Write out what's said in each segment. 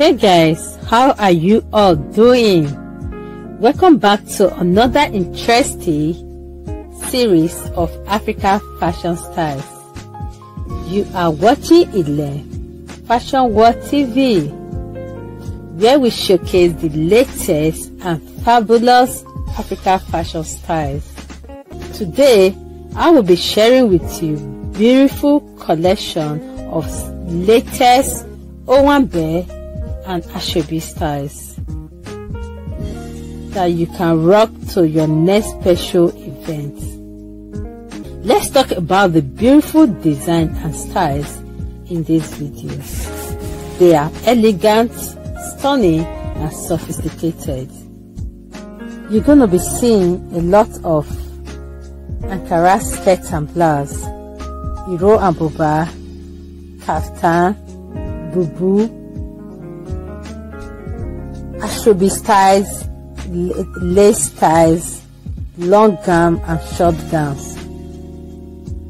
Hey guys, how are you all doing? Welcome back to another interesting series of Africa fashion styles. You are watching Ile Fashion World TV, where we showcase the latest and fabulous Africa fashion styles. Today, I will be sharing with you beautiful collection of latest Owambe and Asoebi styles that you can rock to your next special event. Let's talk about the beautiful design and styles in this video. They are elegant, stunning and sophisticated. You're going to be seeing a lot of Ankara skirts and blouse, Iro and Buba, kaftan, bubu, Asoebi styles, lace styles, long gown and short gowns.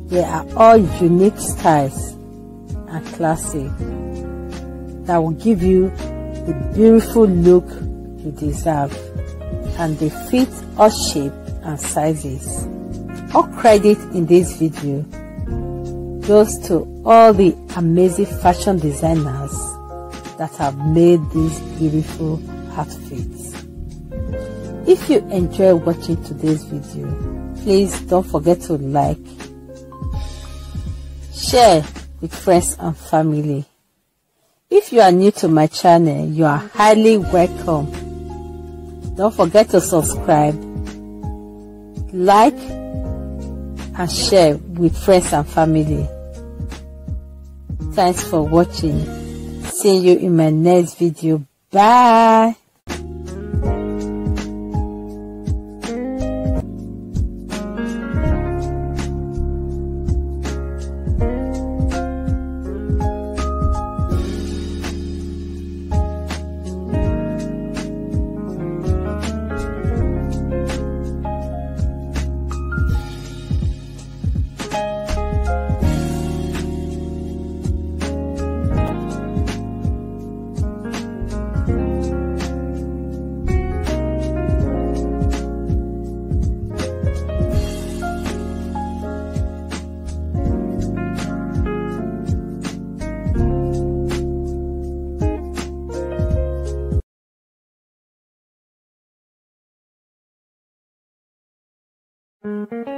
They are all unique styles and classy that will give you the beautiful look you deserve and they fit all shape and sizes. All credit in this video goes to all the amazing fashion designers that have made these beautiful outfits. If you enjoy watching today's video, please don't forget to like, share with friends and family. If you are new to my channel, you are highly welcome. Don't forget to subscribe, like, and share with friends and family. Thanks for watching. See you in my next video. Bye. Música